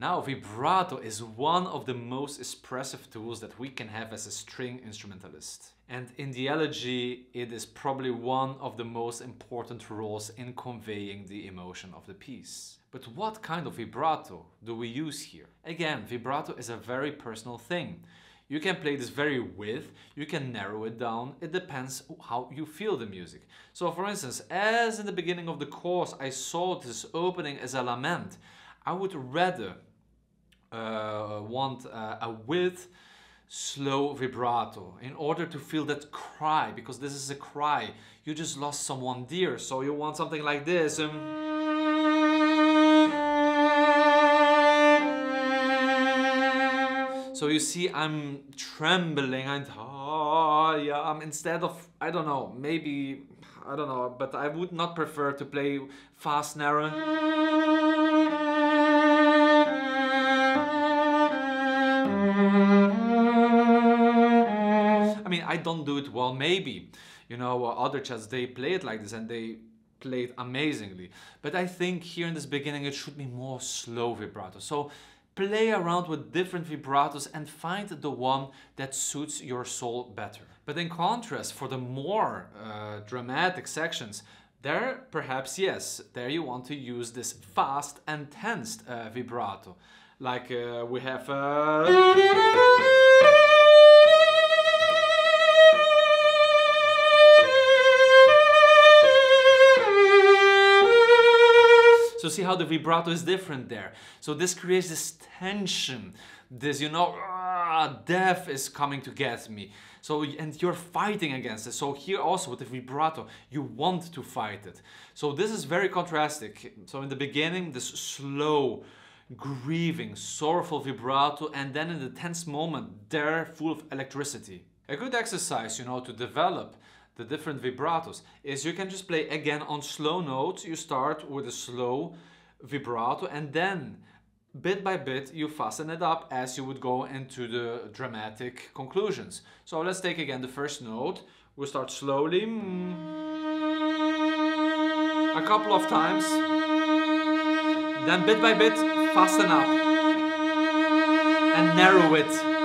Now, vibrato is one of the most expressive tools that we can have as a string instrumentalist. And in the elegy, it is probably one of the most important roles in conveying the emotion of the piece. But what kind of vibrato do we use here? Again, vibrato is a very personal thing. You can play this very with, you can narrow it down, it depends how you feel the music. So for instance, as in the beginning of the course I saw this opening as a lament, I would rather uh, want uh, a with slow vibrato. In order to feel that cry because this is a cry you just lost someone dear. So you want something like this um, so you see i'm trembling and oh, yeah um, instead of i don't know maybe i don't know but i would not prefer to play fast narrow I don't do it well, maybe. You know, other chats, they play it like this and they play it amazingly. But I think here in this beginning, it should be more slow vibrato. So play around with different vibratos and find the one that suits your soul better. But in contrast, for the more uh, dramatic sections, there perhaps yes, there you want to use this fast and tense uh, vibrato. Like uh, we have... how the vibrato is different there. So this creates this tension, this, you know, ah, death is coming to get me. So, and you're fighting against it. So here also with the vibrato, you want to fight it. So this is very contrastic. So in the beginning, this slow, grieving, sorrowful vibrato, and then in the tense moment, they're full of electricity. A good exercise, you know, to develop the different vibratos is you can just play again on slow notes. You start with a slow vibrato and then bit by bit you fasten it up as you would go into the dramatic conclusions. So let's take again the first note. We'll start slowly. A couple of times. Then bit by bit fasten up and narrow it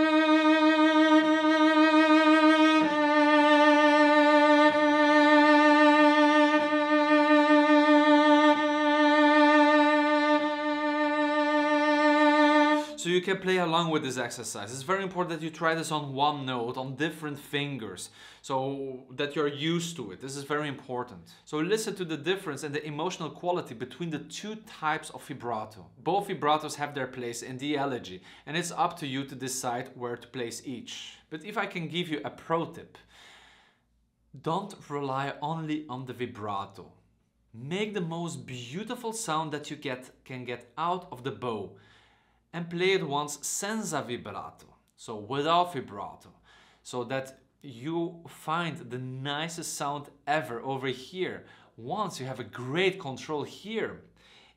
So you can play along with this exercise. It's very important that you try this on one note, on different fingers, so that you're used to it. This is very important. So listen to the difference and the emotional quality between the two types of vibrato. Both vibratos have their place in the elegy, and it's up to you to decide where to place each. But if I can give you a pro tip, don't rely only on the vibrato. Make the most beautiful sound that you get can get out of the bow and play it once senza vibrato, so without vibrato, so that you find the nicest sound ever over here. Once you have a great control here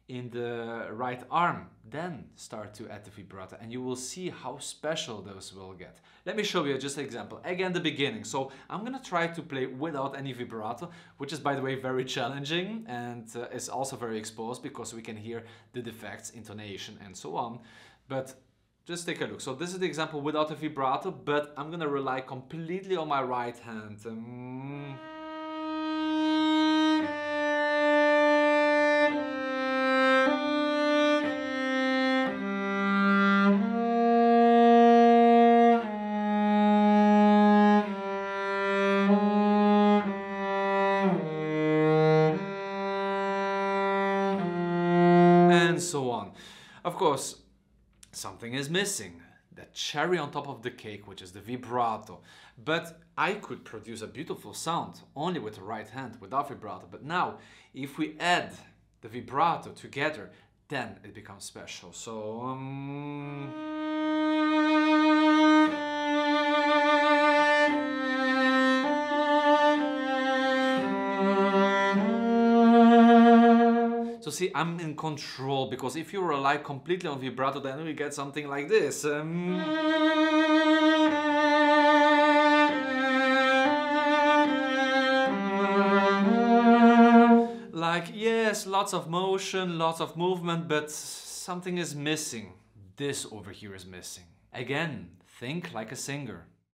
in the right arm, then start to add the vibrato and you will see how special those will get. Let me show you just an example. Again, the beginning. So I'm gonna try to play without any vibrato, which is by the way very challenging and uh, is also very exposed because we can hear the defects, intonation and so on. But just take a look. So this is the example without a vibrato, but I'm gonna rely completely on my right hand. Um, Of course, something is missing. That cherry on top of the cake, which is the vibrato. But I could produce a beautiful sound only with the right hand, without vibrato. But now, if we add the vibrato together, then it becomes special. So, um... So see, I'm in control because if you rely completely on vibrato, then we get something like this. Um... Like, yes, lots of motion, lots of movement, but something is missing. this over here is missing. Again, think like a singer.